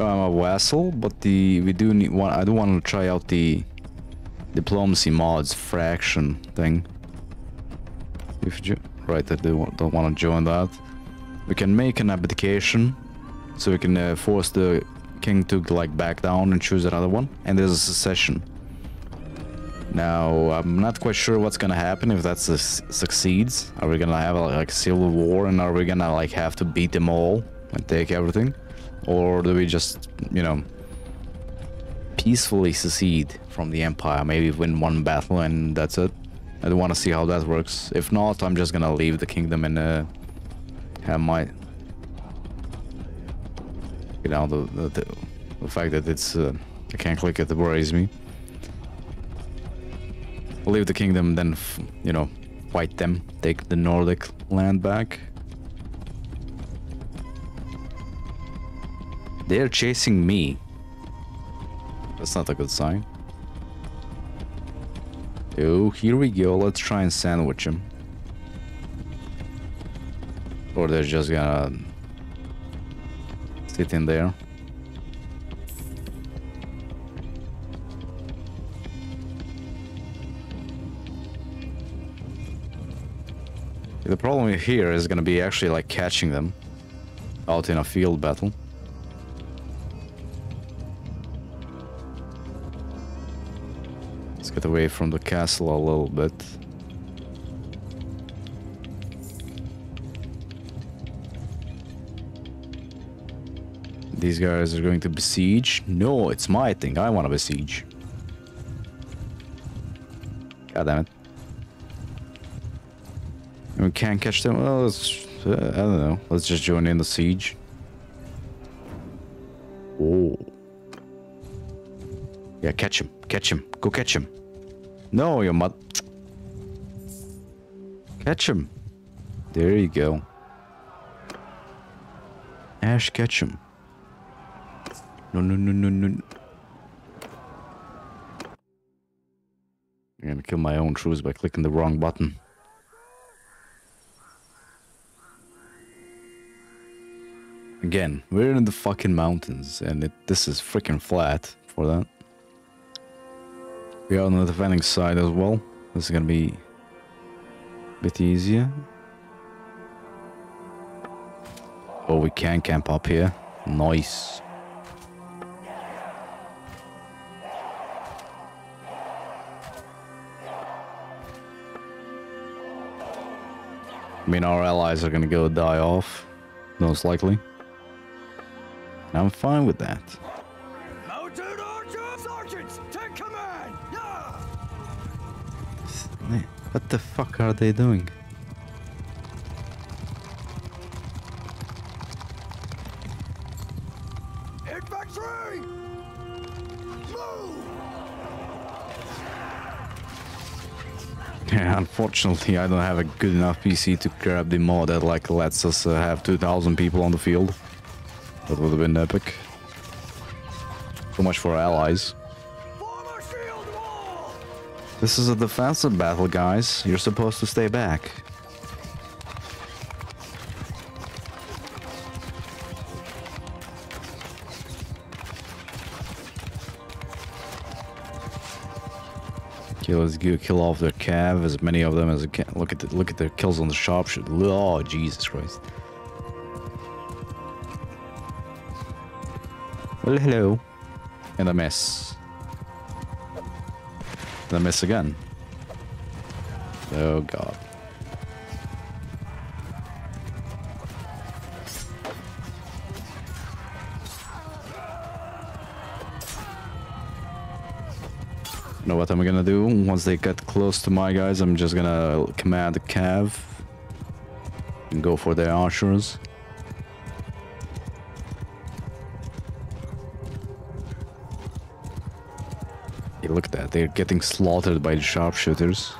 I'm a vassal, but the we do need one. I do want to try out the diplomacy mods fraction thing. If you right, I do don't want to join that. We can make an abdication, so we can uh, force the king to like back down and choose another one. And there's a secession. Now I'm not quite sure what's gonna happen if that su succeeds. Are we gonna have a, like civil war and are we gonna like have to beat them all and take everything? Or do we just, you know, peacefully secede from the Empire? Maybe win one battle and that's it? I don't want to see how that works. If not, I'm just gonna leave the kingdom and uh, have my... You know, the, the, the, fact that it's... Uh, I can't click it, it worries me. Leave the kingdom, then, you know, fight them, take the Nordic land back. They're chasing me. That's not a good sign. Oh, here we go. Let's try and sandwich them. Or they're just gonna sit in there. The problem here is gonna be actually like catching them out in a field battle. Get away from the castle a little bit. These guys are going to besiege? No, it's my thing. I want to besiege. God damn it. we can't catch them? Well, let's... Uh, I don't know. Let's just join in the siege. Oh. Yeah, catch him. Catch him. Go catch him. No, your mother. Catch him. There you go. Ash, catch him. No, no, no, no, no. I'm gonna kill my own troops by clicking the wrong button. Again, we're in the fucking mountains, and it, this is freaking flat for that. We are on the defending side as well. This is gonna be a bit easier. Oh, we can camp up here. Nice. I mean, our allies are gonna go die off, most likely. I'm fine with that. What the fuck are they doing? Infantry! Move! Yeah, unfortunately, I don't have a good enough PC to grab the mod that like lets us uh, have 2,000 people on the field. That would have been epic. So much for allies. This is a defensive battle, guys. You're supposed to stay back. Okay, let's kill off their cav, as many of them as I can. Look at the, look at their kills on the shop. Oh, Jesus Christ. Well, hello. And a mess. I miss again? Oh god. Know what I'm gonna do? Once they get close to my guys, I'm just gonna command the cav and go for their archers. They're getting slaughtered by the sharpshooters.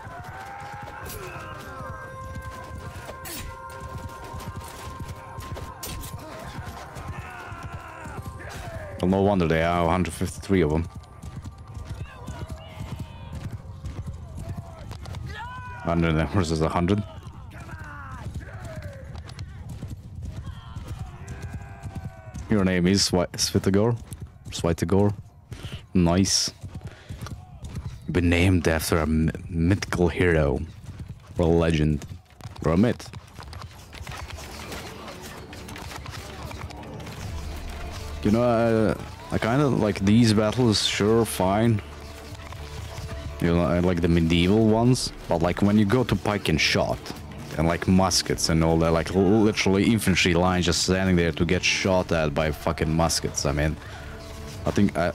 Well, no wonder they are 153 of them. Hundred versus a hundred. Your name is Swi- Svitogor? Svitogor? Nice. Been named after a mythical hero. Or a legend. Or a myth. You know, I, I kind of like these battles, sure, fine. You know, I like the medieval ones, but like when you go to pike and shot, and like muskets and all that, like literally infantry line just standing there to get shot at by fucking muskets. I mean, I think I,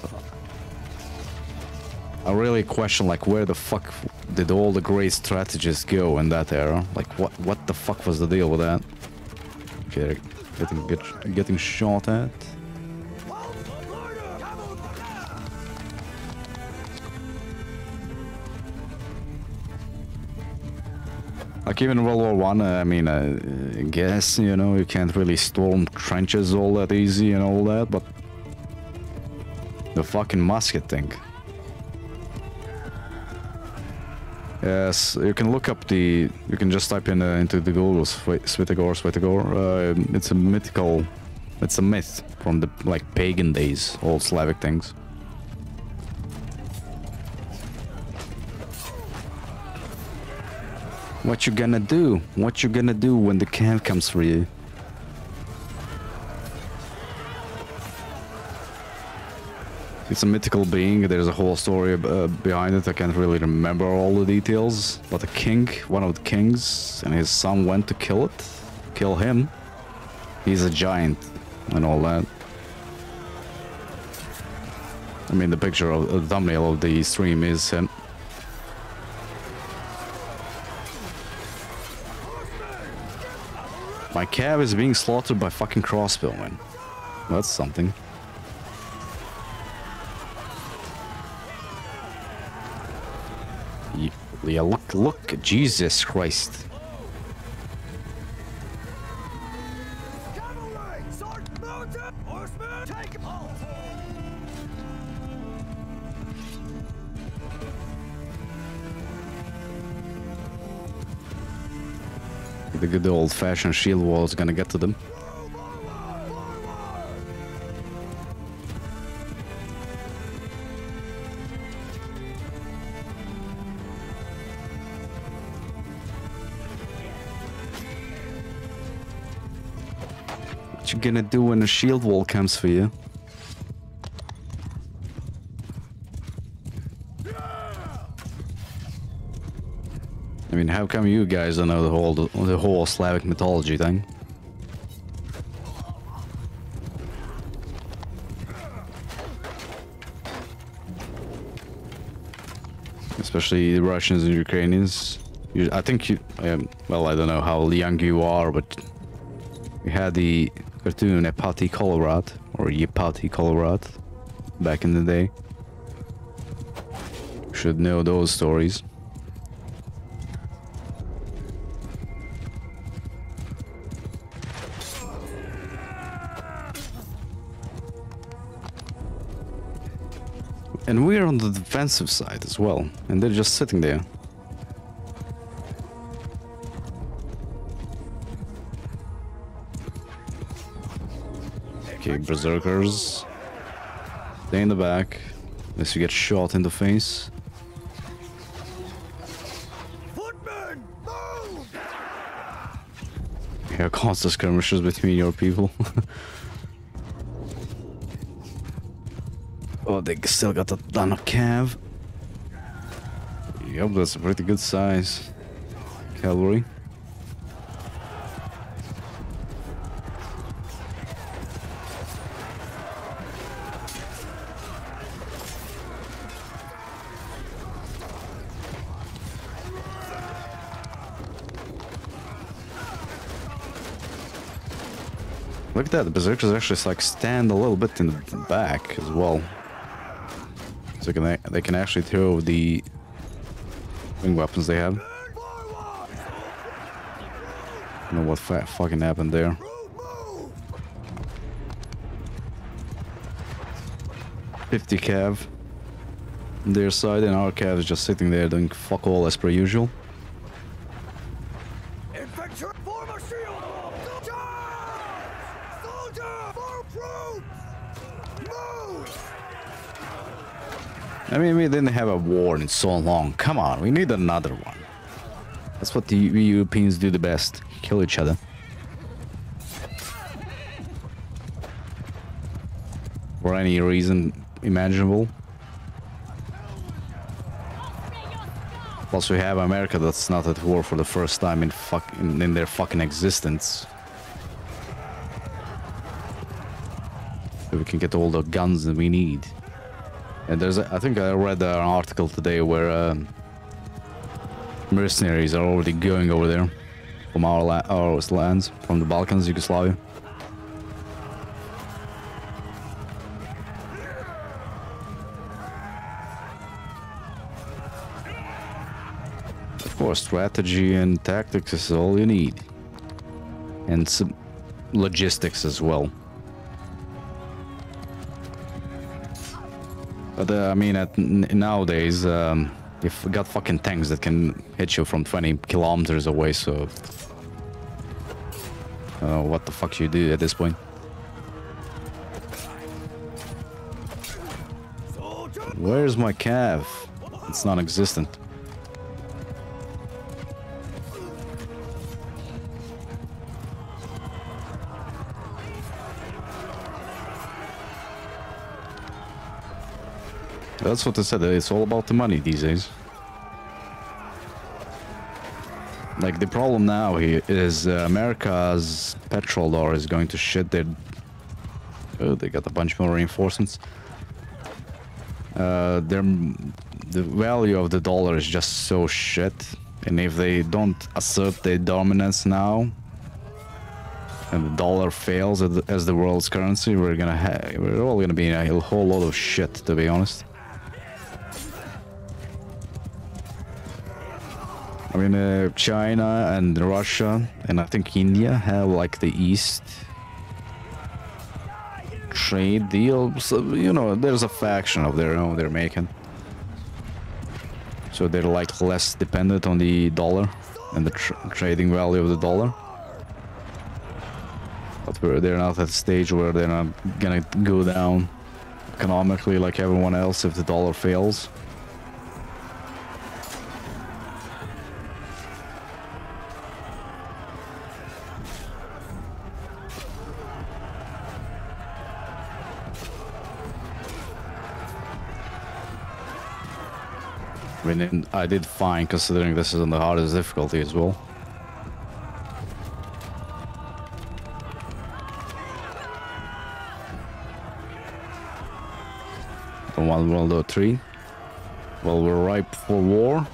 I really question like where the fuck did all the great strategists go in that era? Like what what the fuck was the deal with that? Okay, getting get, getting shot at. Like even World War One, uh, I mean, I guess you know you can't really storm trenches all that easy and all that, but the fucking musket thing. Yes, you can look up the. You can just type in uh, into the Google Svi- Svitogor, Svitogor. Uh, it's a mythical. It's a myth from the like pagan days, old Slavic things. What you gonna do? What you gonna do when the camp comes for you? It's a mythical being. There's a whole story uh, behind it. I can't really remember all the details. But a king, one of the kings, and his son went to kill it, kill him. He's a giant and all that. I mean, the picture of the thumbnail of the stream is him. My cab is being slaughtered by fucking crossbowmen. That's something. Look, look, Jesus Christ. The good old fashioned shield wall is gonna get to them. What you gonna do when a shield wall comes for you? I mean, how come you guys don't know the whole the whole Slavic mythology thing? Especially the Russians and Ukrainians. You, I think you, um, well, I don't know how young you are, but we had the cartoon Epati Kolorad or Yepati Kolorad back in the day. Should know those stories. And we're on the defensive side as well, and they're just sitting there. Okay, berserkers. Stay in the back, unless you get shot in the face. Yeah, constant skirmishes between your people. oh, they still got a ton of cav. Yep, that's a pretty good size. Cavalry. Look at that, the berserkers actually like stand a little bit in the back as well. So can they, they can actually throw the wing weapons they have. I don't know what fucking happened there. 50 cav their side and our cav is just sitting there doing fuck all as per usual. Infantry! Form a shield wall! Charge! Soldier! Form true! Move! I mean, we didn't have a war in so long. Come on, we need another one. That's what the Europeans do the best. Kill each other. For any reason imaginable. Plus we have America that's not at war for the first time in fuck in, in their fucking existence. We can get all the guns that we need. And there's, I think I read an article today where um, mercenaries are already going over there from our, la our lands, from the Balkans, Yugoslavia. Of course, strategy and tactics is all you need. And some logistics as well. But uh, I mean, at, nowadays, um, you've got fucking tanks that can hit you from 20 kilometers away, so... Uh, what the fuck you do at this point? Where's my cav? It's non-existent. That's what I said. It's all about the money these days. Like the problem now here is uh, America's petrol dollar is going to shit there. Oh, they got a bunch more reinforcements. Uh, their the value of the dollar is just so shit, and if they don't assert their dominance now, and the dollar fails as the, world's currency, we're gonna we're all gonna be in a whole lot of shit, to be honest. Mean, uh, China and Russia and I think India have like the East trade deal. So, you know, there's a faction of their own they're making. So they're like less dependent on the dollar and the tr trading value of the dollar. But they're not at the stage where they're not gonna go down economically like everyone else if the dollar fails. Mean, I did fine considering this is on the hardest difficulty as well. The one World War Three. Well, we're ripe for war,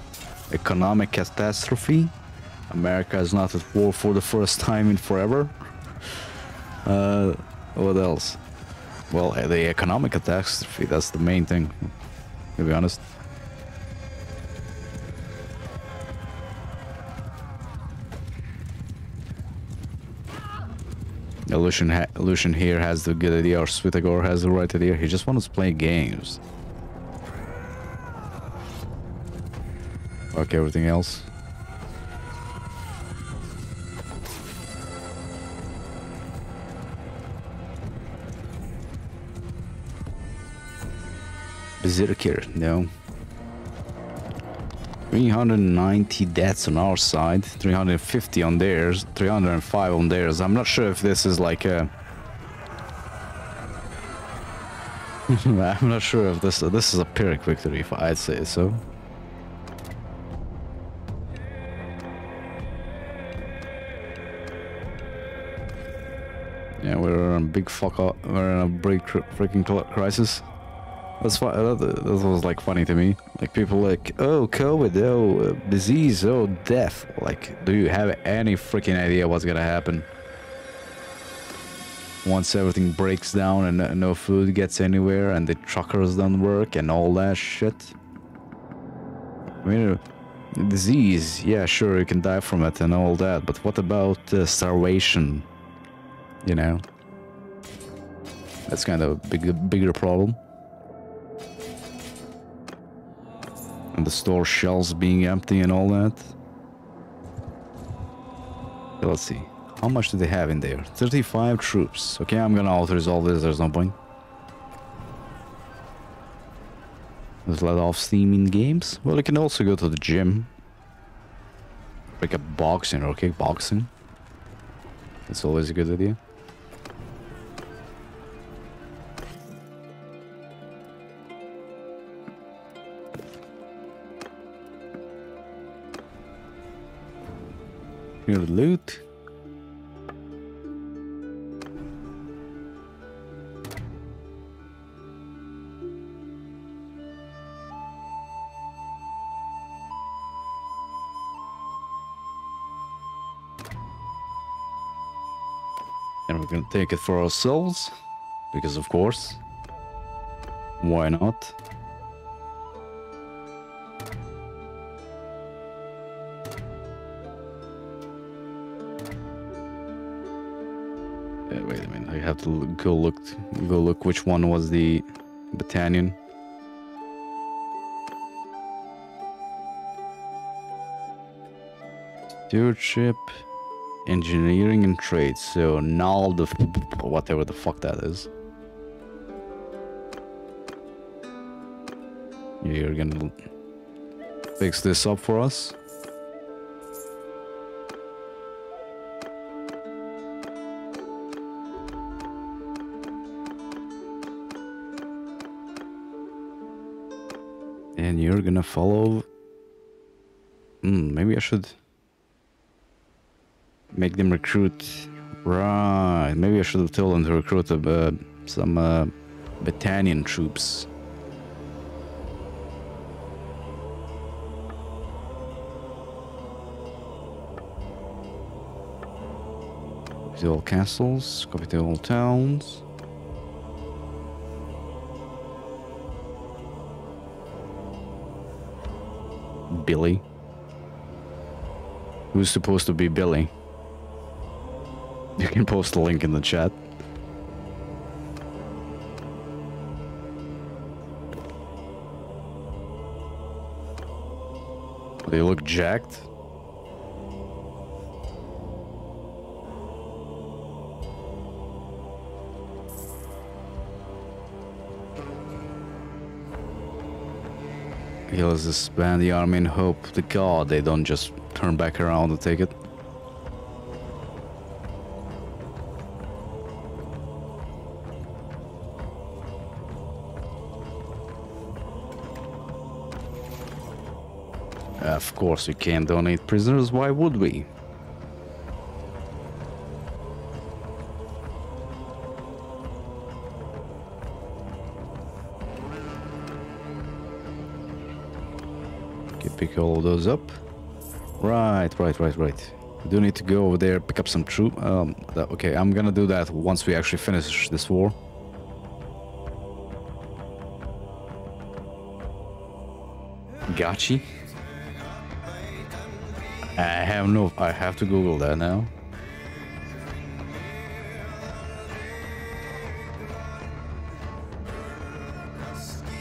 economic catastrophe. America is not at war for the first time in forever. Uh, what else? Well, the economic catastrophe, that's the main thing, to be honest. Illusion, ha Illusion here has the good idea, or Svitogor has the right idea. He just wants to play games. Fuck everything else. Berserker, no. 390 deaths on our side, 350 on theirs, 305 on theirs. I'm not sure if this is like a... I'm not sure if this this is a Pyrrhic victory, if I'd say so. Yeah, we're in a big fuck up. We're in a big freaking crisis. That's why that, was like funny to me. Like people like, oh, COVID, oh, uh, disease, oh, death. Like, do you have any freaking idea what's gonna happen once everything breaks down and no food gets anywhere and the truckers don't work and all that shit? I mean, disease, yeah, sure, you can die from it and all that, but what about uh, starvation? You know, that's kind of a big, bigger problem. And the store shelves being empty and all that. Okay, let's see. How much do they have in there? 35 troops. Okay, I'm gonna auto-resolve this, there's no point. Let's let off steam in games. Well, you can also go to the gym. Pick up boxing or kickboxing. That's always a good idea. The loot. And we're gonna take it for ourselves. Because of course. Why not? Have to go look go look which one was the Battanian. Stewardship, engineering and trade. So now the whatever the fuck that is. You're gonna fix this up for us. You're gonna follow. Hmm, maybe I should make them recruit. Right, maybe I should have told them to recruit uh, some uh, Battanian troops. Capital castles, capital towns. Billy. Who's supposed to be Billy? You can post a link in the chat. They look jacked. He'll disband the army and hope to God they don't just turn back around and take it. Of course we can't donate prisoners, why would we? Pick all those up. Right, right, right, right. We do need to go over there, pick up some troop. Um, that, okay, I'm gonna do that once we actually finish this war. Gachi. I have no. I have to Google that now.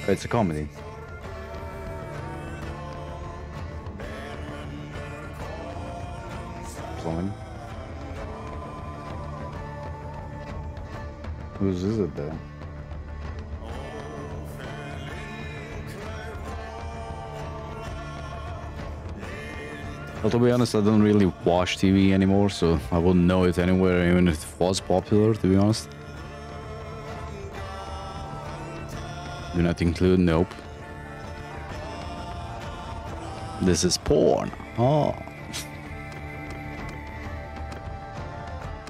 It's a comedy. Whose is it then? Well, to be honest, I don't really watch TV anymore, so I wouldn't know it anywhere, even if it was popular, to be honest. Do not include, nope. This is porn. Oh.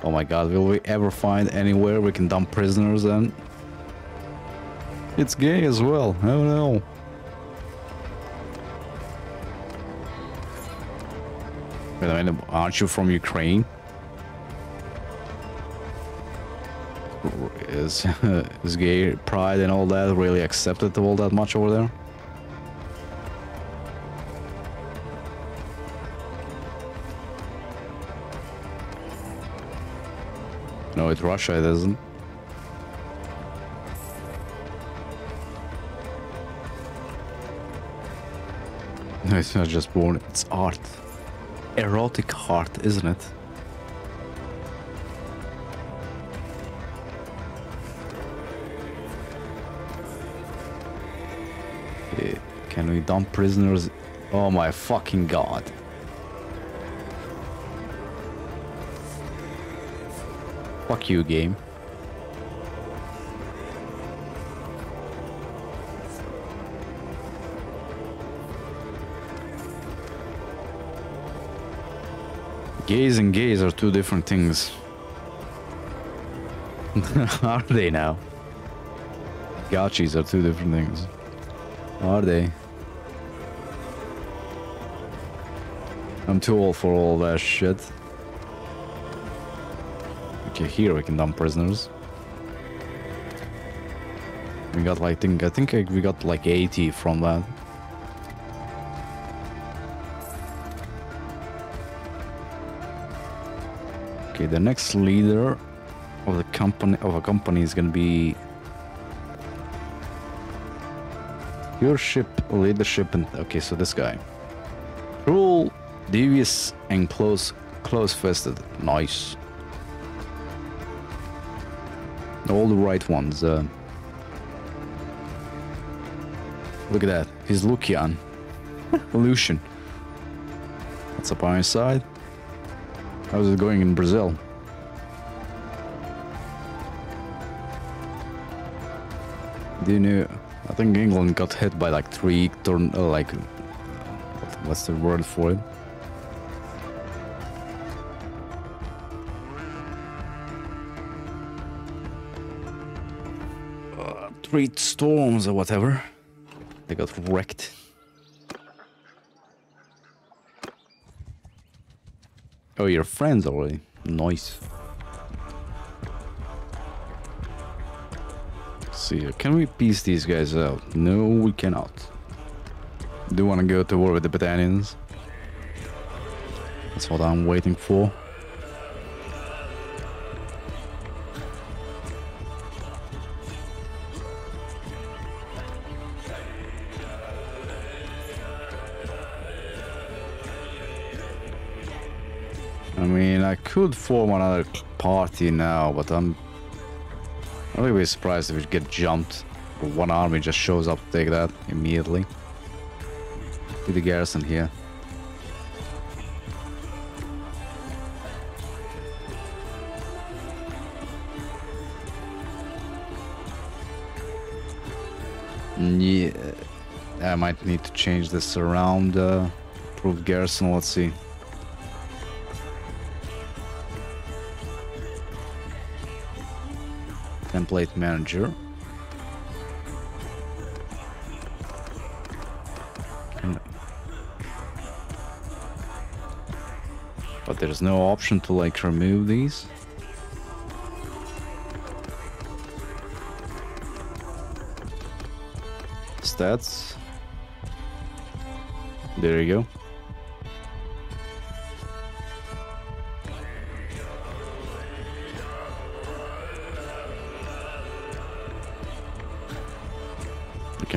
Oh my god, will we ever find anywhere we can dump prisoners then? It's gay as well, oh no. Wait a minute, aren't you from Ukraine? Is, is gay pride and all that really accepted all that much over there? No, it's Russia, it isn't. No, it's not just porn, it's art. Erotic heart, isn't it? Eh, can we dump prisoners? Oh my fucking god. Fuck you, game. Gays and gays are two different things. are they now? Gachis are two different things. Are they? I'm too old for all that shit. Okay, here we can dump prisoners. We got like, I think, I think we got like 80 from that. Okay, the next leader of the company of a company is gonna be your ship leadership, and okay, so this guy, cruel, devious, and close, close-fisted. Nice. All the right ones. Uh, look at that. He's Lucian. Lucian. What's up on his side? How's it going in Brazil? Do you know? I think England got hit by like three torn, uh, like, what's the word for it? Three storms or whatever. They got wrecked. Oh, you're friends already. Nice. see. Can we peace these guys out? No, we cannot. Do you want to go to war with the Battanians? That's what I'm waiting for. Form another party now, but I'm I would be surprised if we get jumped. One army just shows up take that immediately. To the garrison here. Yeah, I might need to change this around. Uh, garrison, let's see. Template manager. But there's no option to like remove these. Stats. There you go.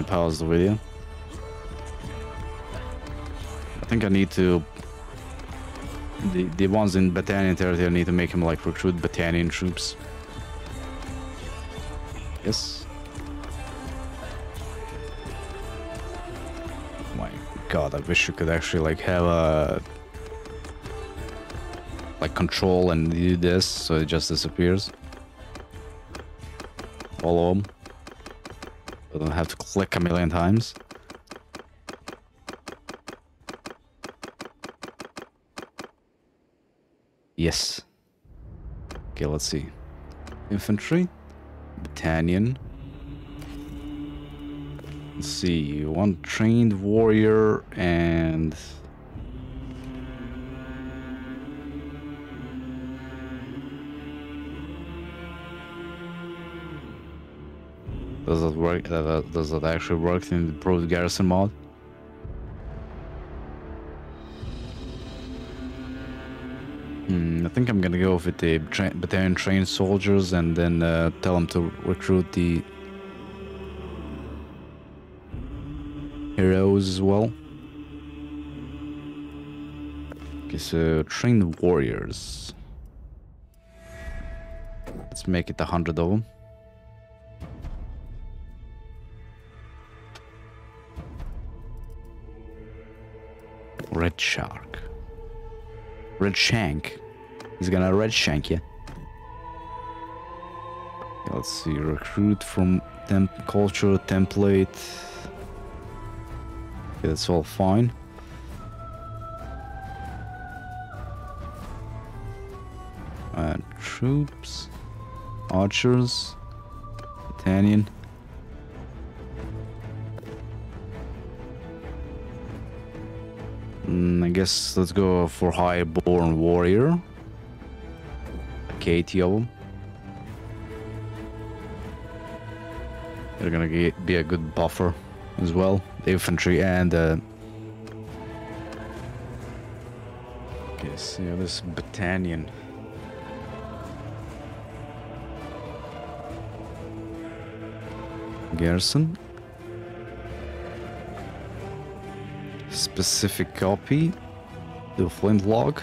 Pause the video. I think I need to... The, the ones in Battanian territory, I need to make him like recruit Battanian troops. Yes. my god, I wish you could actually like have a... Like control and do this so it just disappears. Follow them. Click a million times. Yes. Okay, let's see. Infantry. Battanian. Let's see. One trained warrior and Does that work? Does that actually work in the Pro Garrison mod? Hmm, I think I'm gonna go with the tra Battanian trained soldiers and then uh, tell them to recruit the heroes as well. Okay, so trained warriors. Let's make it a hundred of them. Shark. Red shank. He's gonna red shank you. Let's see. Recruit from temp culture template. Okay, that's all fine. Troops, archers, Battanian. Mm, I guess let's go for highborn warrior. 80 of them. They're gonna be a good buffer as well. Infantry and uh, okay, see this Battanian. Garrison. Specific copy. The Flint flintlock.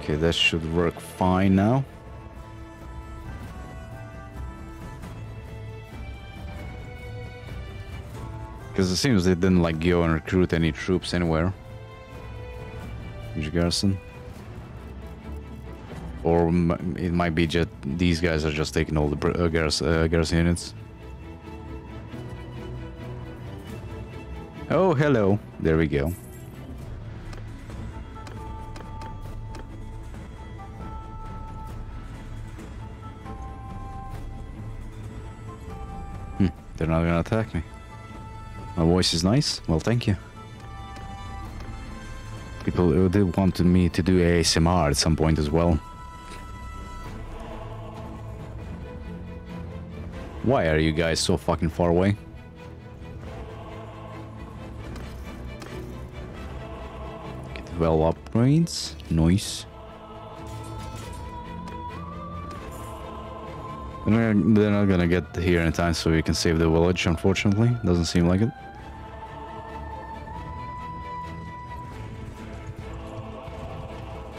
Okay, that should work fine now. Because it seems they didn't like go and recruit any troops anywhere. Huge garrison. Or it might be just these guys are just taking all the uh, garrison, uh, garrison units. Oh, hello. There we go. Hmm, they're not gonna attack me. My voice is nice? Well, thank you. People did want me to do ASMR at some point as well. Why are you guys so fucking far away? Well upgrades. Nice. They're not gonna get here in time so we can save the village, unfortunately. Doesn't seem like it.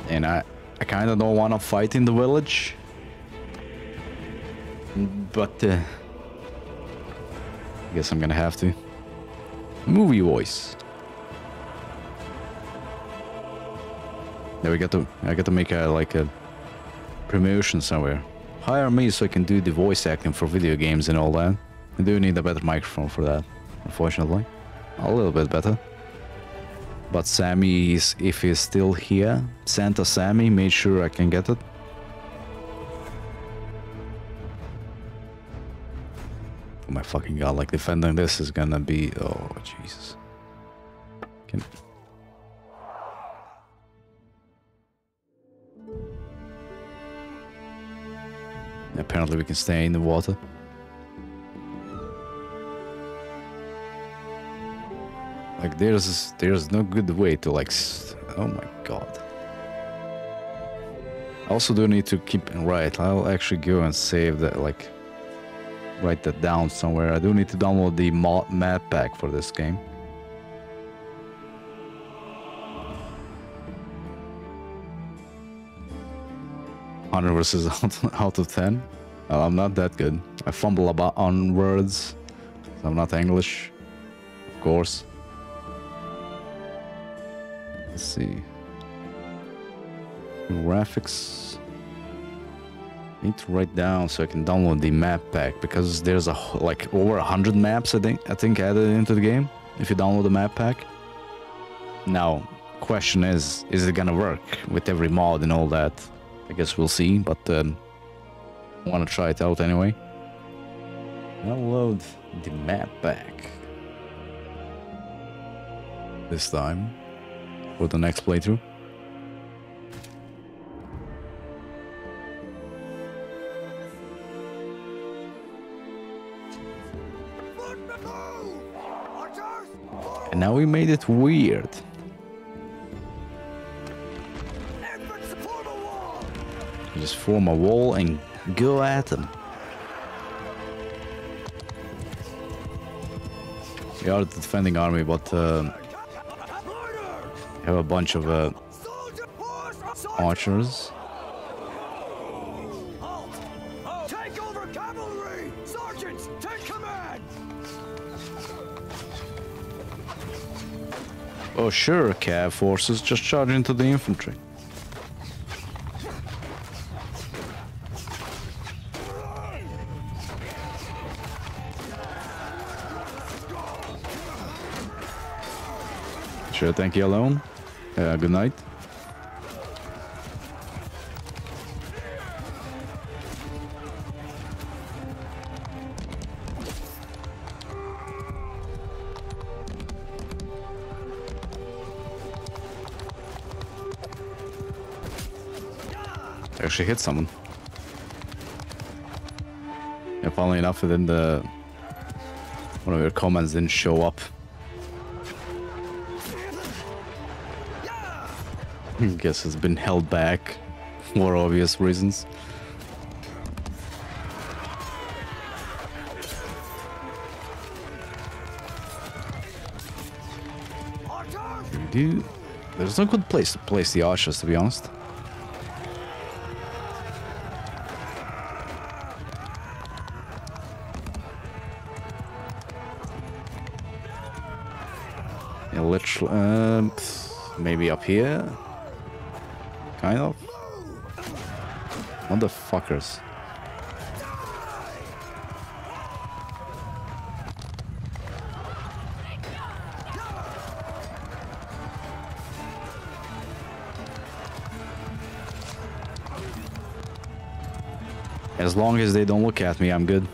And I, I kind of don't want to fight in the village. But, uh, I guess I'm gonna have to. Movie voice. There we got to, I got to make a, like a promotion somewhere. Hire me so I can do the voice acting for video games and all that. I do need a better microphone for that, unfortunately. A little bit better. But Sammy is, if he's still here, Santa Sammy made sure I can get it. Oh my fucking god, like defending this is gonna be, oh Jesus. Apparently we can stay in the water. Like there's there's no good way to like oh my god. I also do need to keep right. I'll actually go and save that like write that down somewhere. I do need to download the map pack for this game. Hundred versus out of ten. Well, I'm not that good. I fumble about on words. I'm not English, of course. Let's see. Graphics. Need to write down so I can download the map pack because there's a like over a hundred maps I think I think added into the game if you download the map pack. Now, question is, is it gonna work with every mod and all that? I guess we'll see, but um, I want to try it out anyway. Load the map back. this time for the next playthrough. And now we made it weird. Just form a wall and go at them. We are the defending army, but uh, have a bunch of uh, archers. Take over cavalry! Sergeants, take command! Oh sure, cav forces just charge into the infantry. Sure, thank you alone. Uh, good night. Actually hit someone. Yeah, funnily enough, then the one of your comments didn't show up. Guess it's been held back for obvious reasons. Do there's no good place to place the archers, to be honest. Literally, um, maybe up here, kind of. Motherfuckers. As long as they don't look at me, I'm good.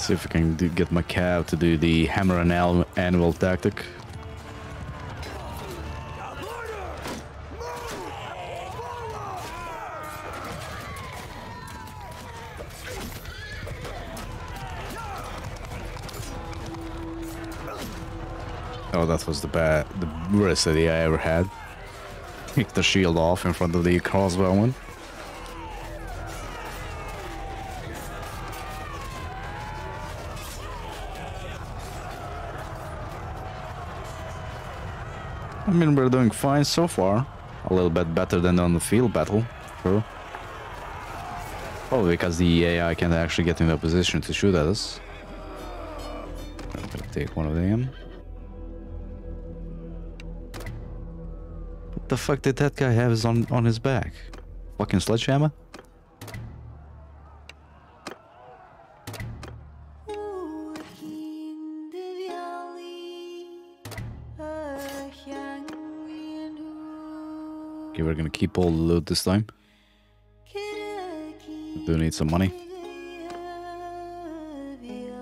See if I can do, get my cav to do the hammer and al- anvil tactic. Oh, that was the bad, the worst idea I ever had. Take the shield off in front of the crossbowman. Doing fine so far. A little bit better than on the field battle, sure. Probably because the AI can't actually get in a position to shoot at us. Take one of them. What the fuck did that guy have on, on his back? Fucking sledgehammer? Keep all the loot this time. Do need some money.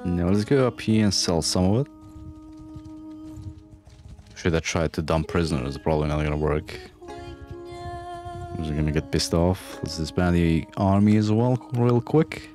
Now let's go up here and sell some of it. Should I try to dump prisoners? Probably not gonna work. I'm just gonna get pissed off. Let's disband the army as well, real quick.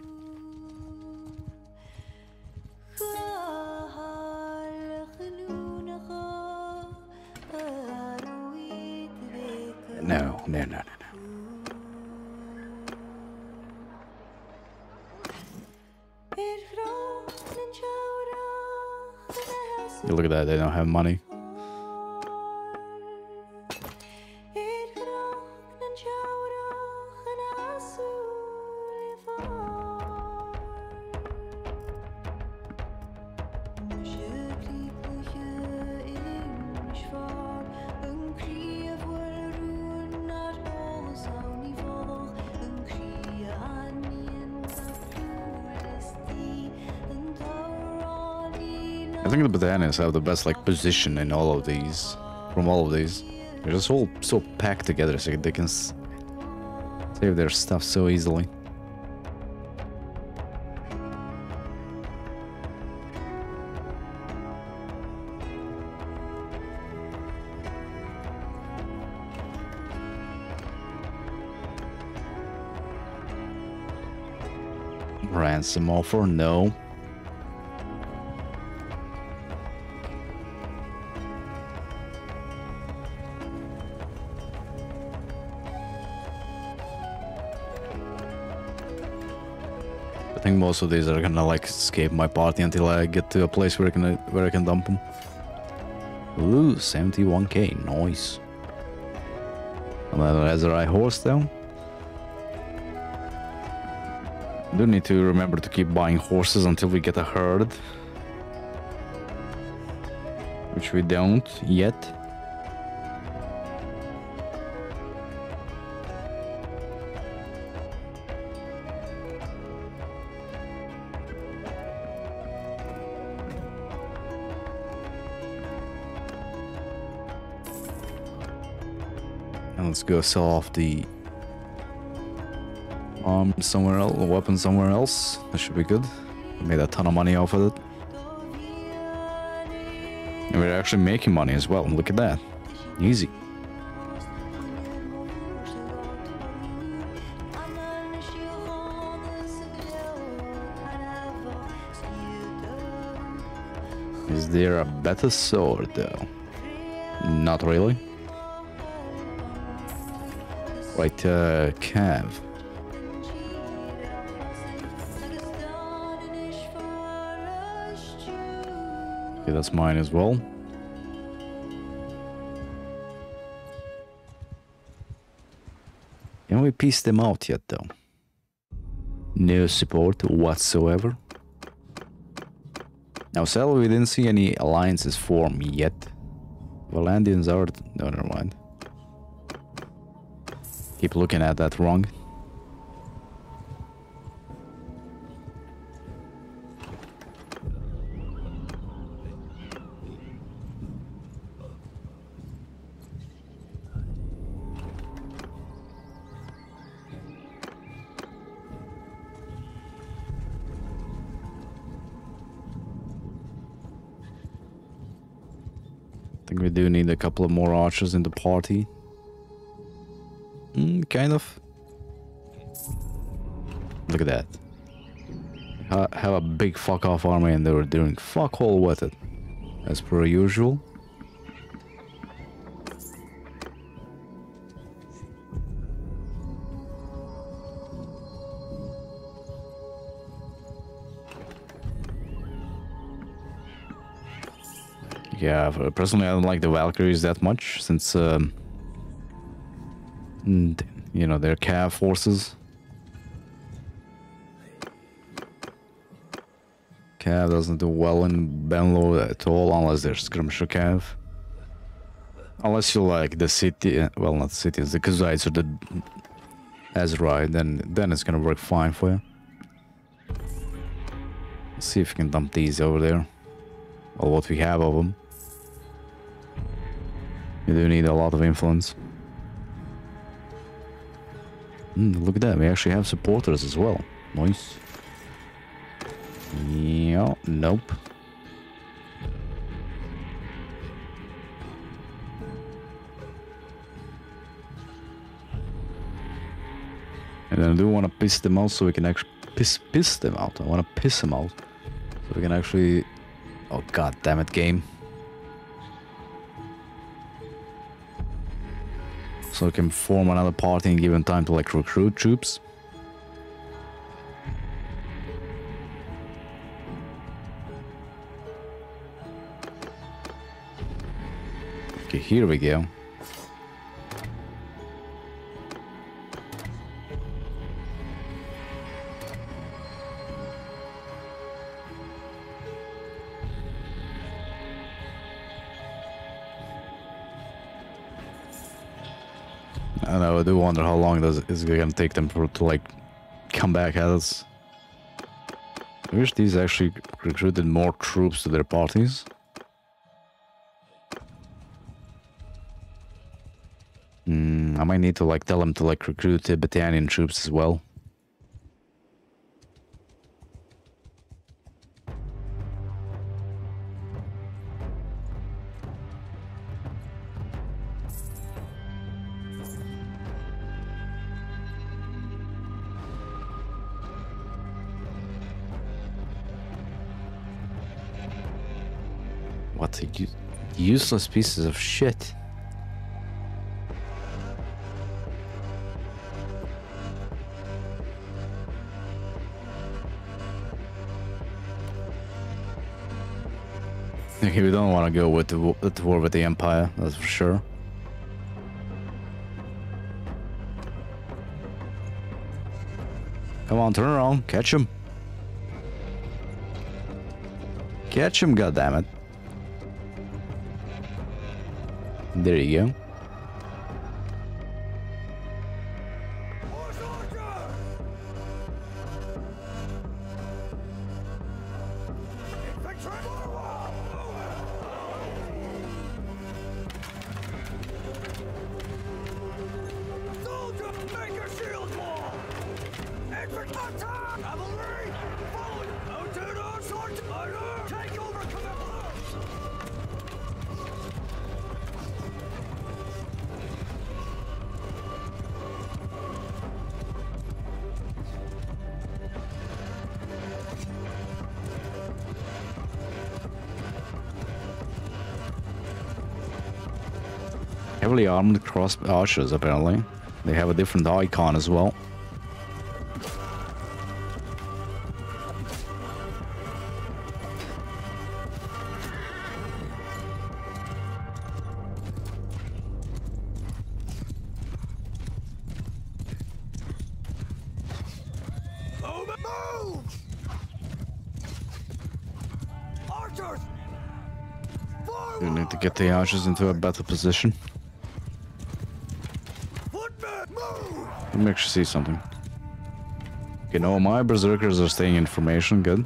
I think the bananas have the best like position in all of these, from all of these. They're just all so packed together so they can save their stuff so easily. Ransom offer? No. Think most of these are gonna like escape my party until I get to a place where I can where I can dump them. Ooh, 71k, nice. Another Aserai horse though. Do need to remember to keep buying horses until we get a herd. Which we don't yet. Go sell off the arm somewhere else, weapon somewhere else. That should be good. We Made a ton of money off of it. And we're actually making money as well. Look at that. Easy. Is there a better sword though? Not really. Right, uh, Cav. Okay, that's mine as well. Can we peace them out yet though? No support whatsoever. Now, sadly, we didn't see any alliances form yet. Vlandians are... No, never mind. Keep looking at that wrong. I think we do need a couple of more archers in the party. Kind of. Look at that. Ha have a big fuck off army and they were doing fuck all with it. As per usual. Yeah, personally I don't like the Valkyries that much since um, you know, they're cav forces. Cav doesn't do well in Benlo at all unless they're skirmisher cav. Unless you like the city, uh, well not cities, the Khuzaits or the Aserai, then then it's gonna work fine for you. Let's see if we can dump these over there. Or what we have of them. You do need a lot of influence. Mm, look at that, we actually have supporters as well. Nice. Yeah, nope. And I do want to piss them out so we can actually piss piss them out. I want to piss them out so we can actually. Oh god damn it, game. So we can form another party and give them time to like recruit troops. Okay, here we go. I do wonder how long does is it gonna take them for, to like come back at us. I wish these actually recruited more troops to their parties. Hmm, I might need to like tell them to like recruit Battanian troops as well. Useless pieces of shit. Okay, we don't want to go with the, the war with the Empire, that's for sure. Come on, turn around. Catch him. Catch him, goddammit. There you go. Cross archers, apparently. They have a different icon as well. Move! Move! Archers! We Forward! need to get the archers into a better position. Move! sure see something. Okay, no, my berserkers are staying in formation, good.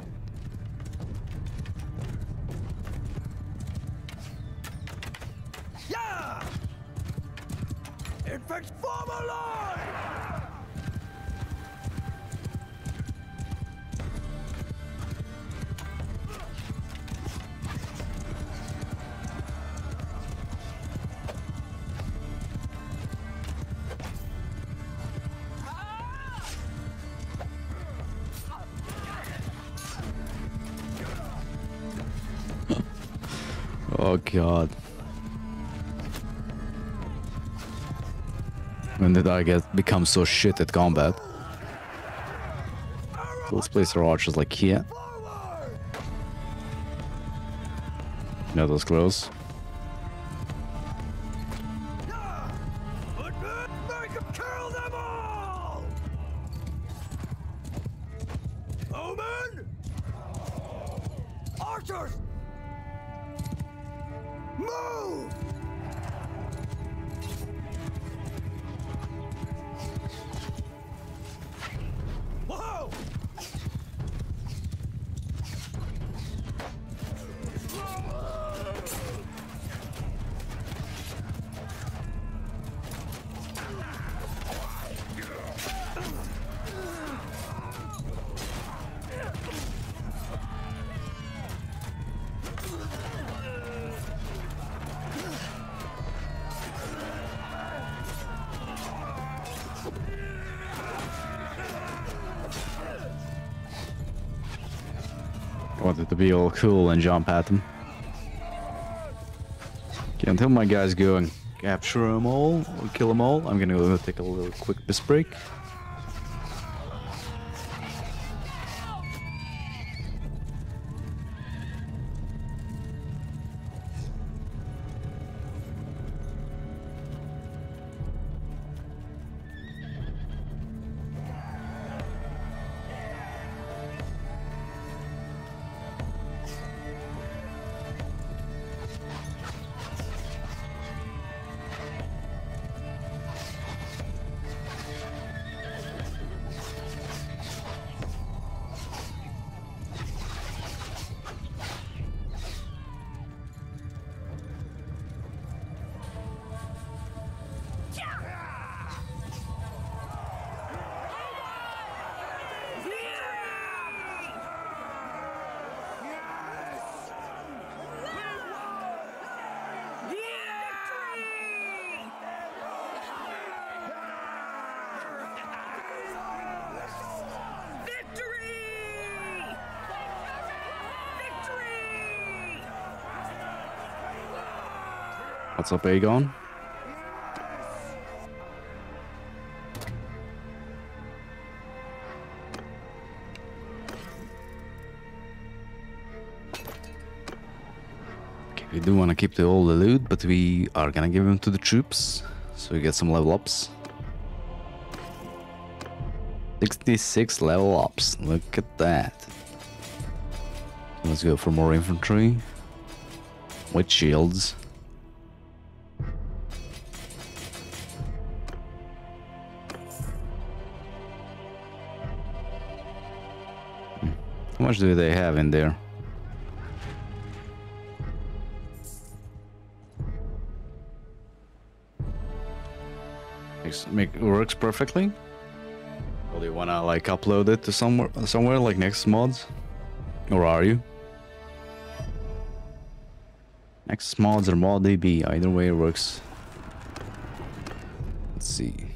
Become so shit at combat? So let's place our archers like here. Forward! No, those close. Wanted to be all cool and jump at them. Okay, until my guys go and capture them all or kill them all, I'm gonna go take a little quick piss break. What's up, Aegon? Okay, we do want to keep the all the loot, but we are gonna give them to the troops, so we get some level ups. 66 level ups. Look at that. Let's go for more infantry. With shields. Much do they have in there? Makes, make works perfectly. Do you wanna like upload it to somewhere somewhere like Nexus Mods? Or are you? Nexus Mods or ModDB, either way it works. Let's see.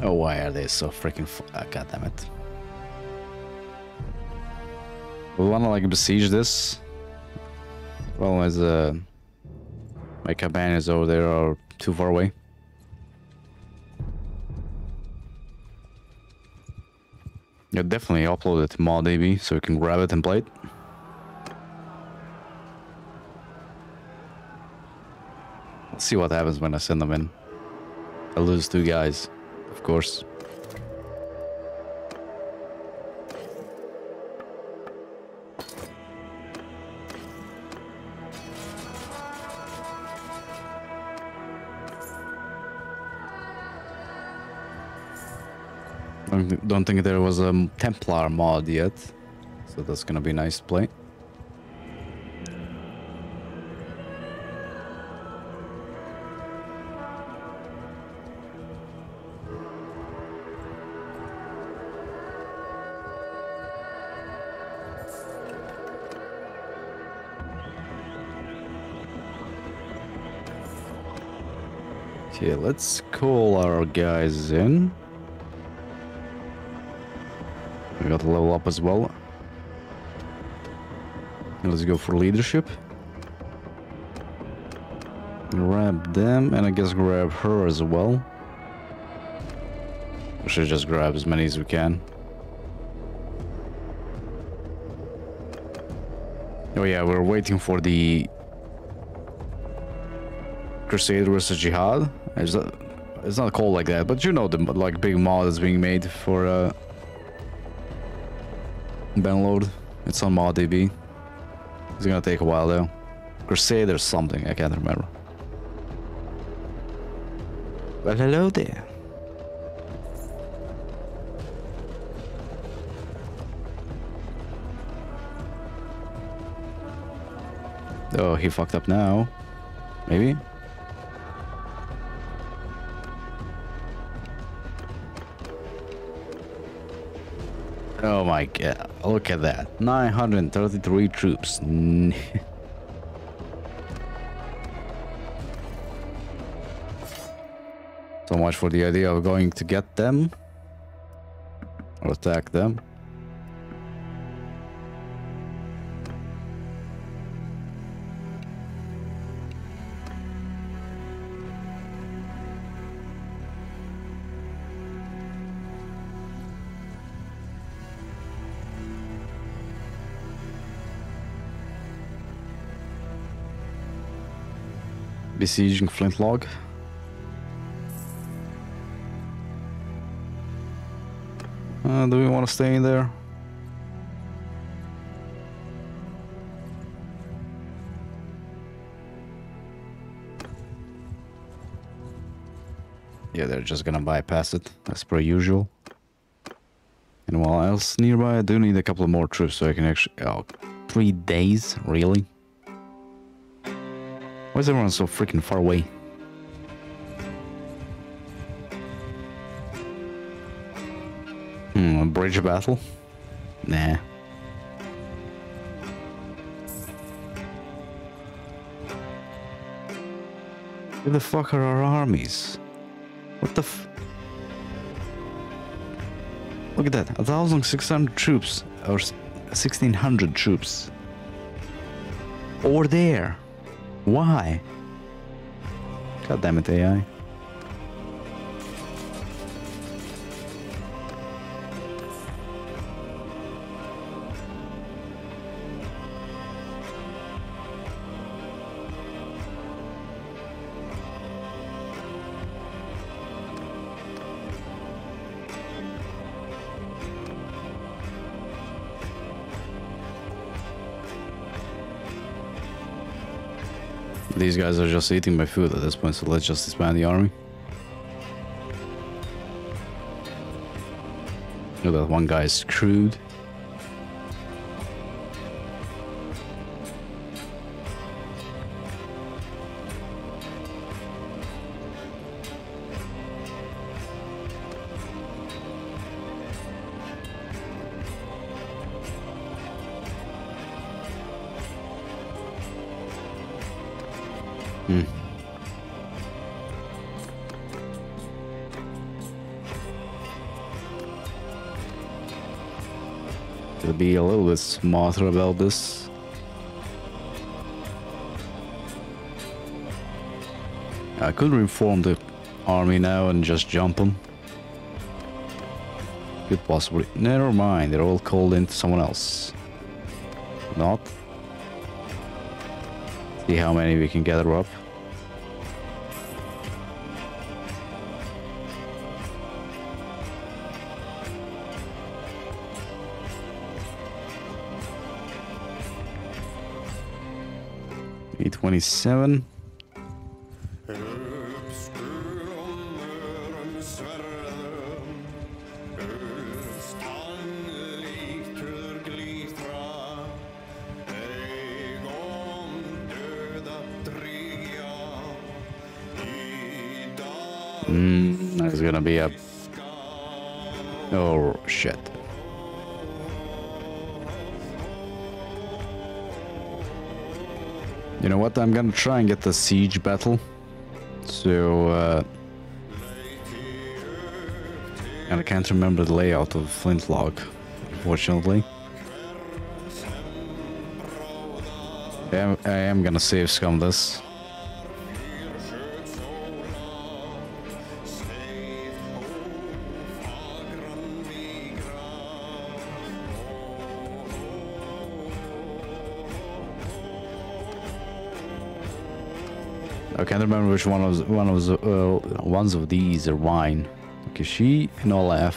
Oh, why are they so freaking? Ah, God damn it! We wanna like besiege this. Well, as uh, my cabana is over there or too far away. Yeah, definitely upload it to ModDB so you can grab it and play it. Let's see what happens when I send them in. I lose two guys, of course. Don't, think there was a Templar mod yet, so that's gonna be nice to play. Okay, let's call our guys in. We got to level up as well. Let's go for leadership. Grab them, and I guess grab her as well. We should just grab as many as we can. Oh yeah, we're waiting for the Crusader versus Jihad. It's not, it's not called like that, but you know the like big mod that's being made for uh, download. It's on ModDB. It's gonna take a while though. Crusader or something, I can't remember. Well, hello there. Oh, he fucked up now. Maybe? My god, uh, look at that. 933 troops. so much for the idea of going to get them. Or attack them. Besieging Flintlock. Uh, do we want to stay in there? Yeah, they're just gonna bypass it, as per usual. And while else nearby, I do need a couple more troops so I can actually... Oh, three days? Really? Why is everyone so freaking far away? Hmm, a bridge battle? Nah. Where the fuck are our armies? What the f... Look at that, 1,600 troops, or 1,600 troops. Over there. Why? God damn it, AI. These guys are just eating my food at this point, so let's just disband the army. Look, that one guy is screwed. To be a little bit smarter about this. I could reform the army now and just jump them. Could possibly. Never mind, they're all called into someone else. Not. See how many we can gather up. 27. Gonna try and get the siege battle. So, uh, and I can't remember the layout of Flintlock, unfortunately. I am, I am gonna save scum this. I can't remember which one was one of the uh, ones of these are wine. Okay, she and Olaf.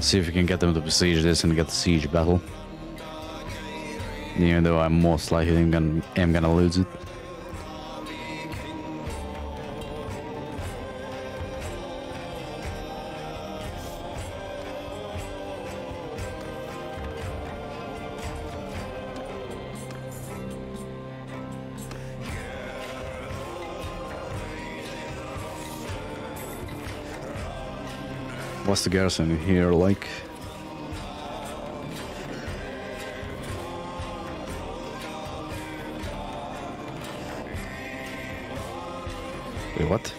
See if we can get them to besiege this and get the siege battle. Even though I'm most likely am gonna, am gonna lose it. The garrison here like? Wait, what?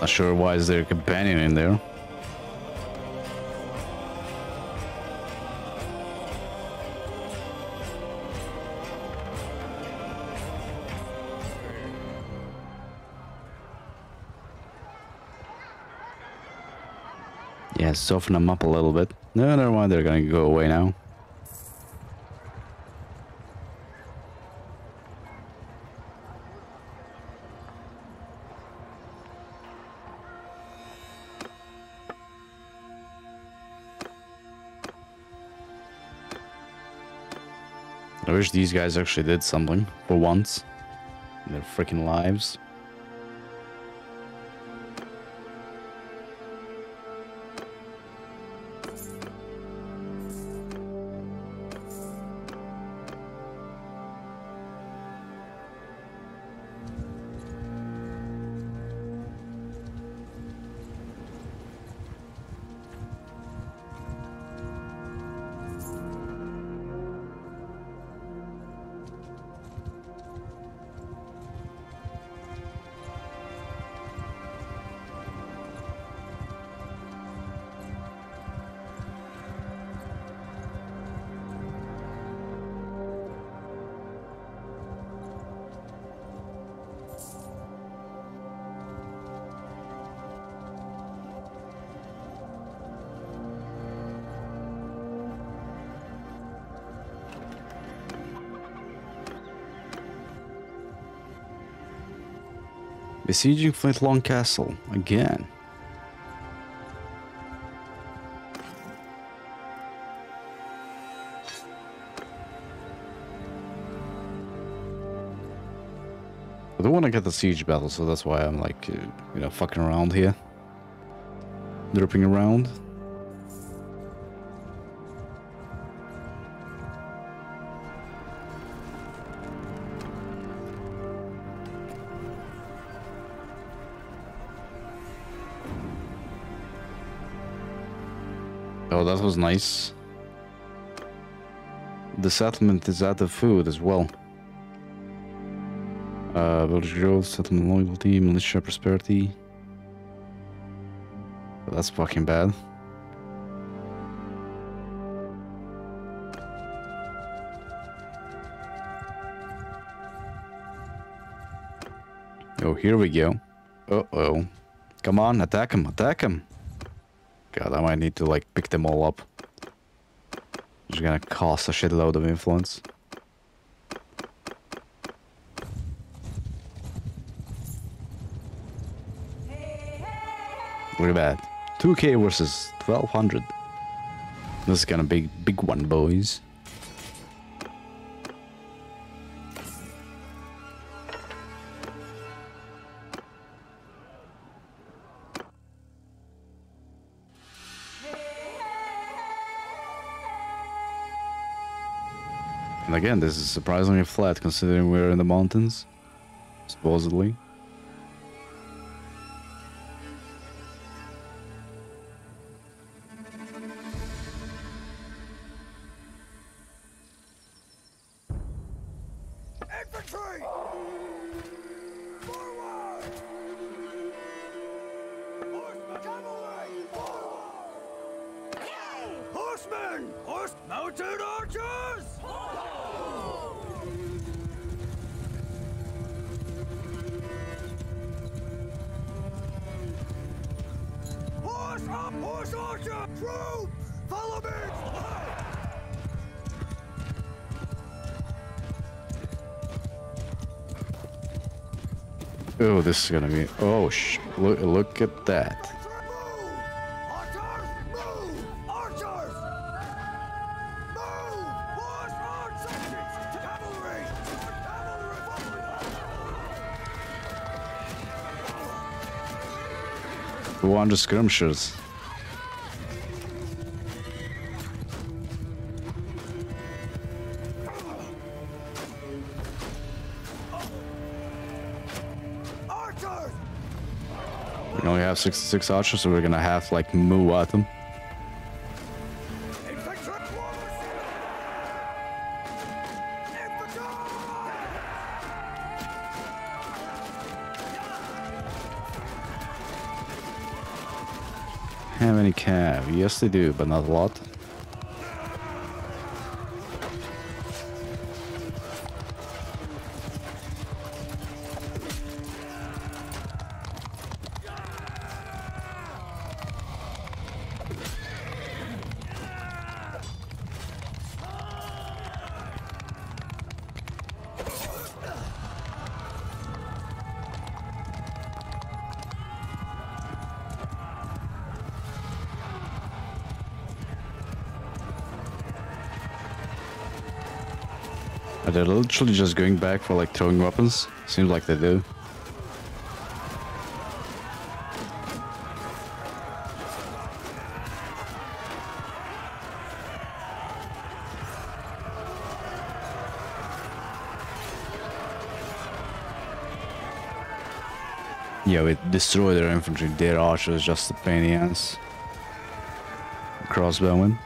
Not sure why is there a companion in there. Soften them up a little bit. No, never mind, they're gonna go away now. I wish these guys actually did something for once in their freaking lives. Besieging Flintlong Castle again. I don't want to get the siege battle, so that's why I'm like, uh, you know, fucking around here. Dripping around. That was nice. The settlement is out of food as well. Uh, village growth, settlement loyalty, militia prosperity. That's fucking bad. Oh, here we go. Uh-oh. Come on, attack him, attack him. God, I might need to like pick them all up. It's gonna cost a shitload of influence. Look at that. 2k versus 1200. This is gonna be big one, boys. And again, this is surprisingly flat considering we're in the mountains, supposedly. This is gonna be. Oh, sh! Look, look at that. Archers, move! Archers! We only have 66 archers, so we're gonna have like move at them. Have any cav? Yes, they do, but not a lot. Literally just going back for like throwing weapons? Seems like they do. Yeah, we destroy their infantry. Their archers just a pain in the ass. Crossbowmen.